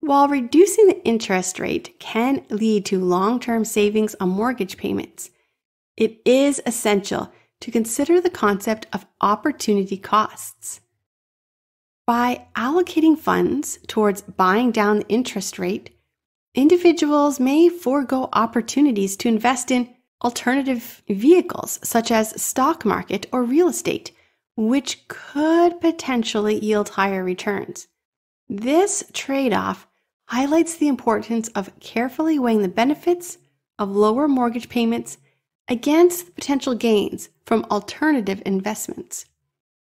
While reducing the interest rate can lead to long term savings on mortgage payments, it is essential to consider the concept of opportunity costs. By allocating funds towards buying down the interest rate, individuals may forego opportunities to invest in alternative vehicles such as stock market or real estate, which could potentially yield higher returns. This trade off highlights the importance of carefully weighing the benefits of lower mortgage payments against the potential gains from alternative investments.